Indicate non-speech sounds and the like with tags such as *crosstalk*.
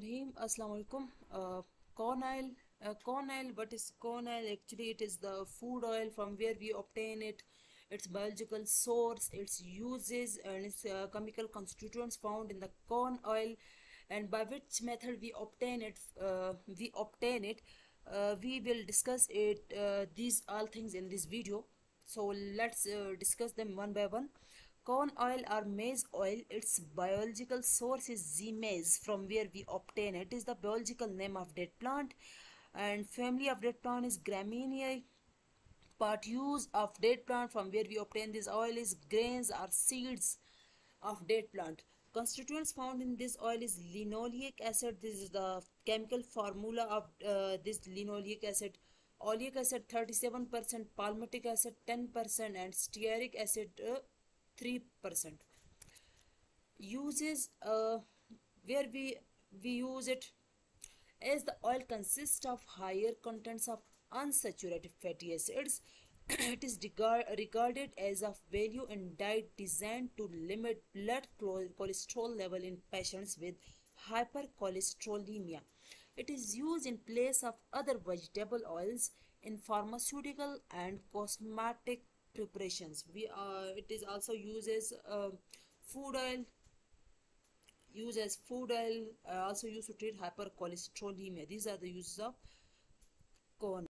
Rahim. Assalamu alaikum. Uh, corn oil. Uh, corn oil. What is corn oil? Actually, it is the food oil from where we obtain it. Its biological source, its uses, and its uh, chemical constituents found in the corn oil, and by which method we obtain it. Uh, we obtain it. Uh, we will discuss it. Uh, these all things in this video. So let's discuss them one by one. Corn oil or maize oil, its biological source is Zea mays, from where we obtain it. is the biological name of date plant, and family of date plant is Gramineae. Part use of date plant from where we obtain this oil is grains or seeds of date plant. Constituents found in this oil is linoleic acid. This is the chemical formula of uh, this linoleic acid. Oleic acid 37%, palmitic acid 10%, and stearic acid uh, 3% uses uh, where we we use it as the oil consists of higher contents of unsaturated fatty acids. *clears throat* It is regard, regarded as of value in diet designed to limit blood cholesterol level in patients with hypercholesterolemia. It is used in place of other vegetable oils in pharmaceutical and cosmetic preparations. We uh, it is also used as uh, food oil used as food oil uh, also used to treat hypercholesterolemia. These are the uses of corn